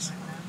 gracias.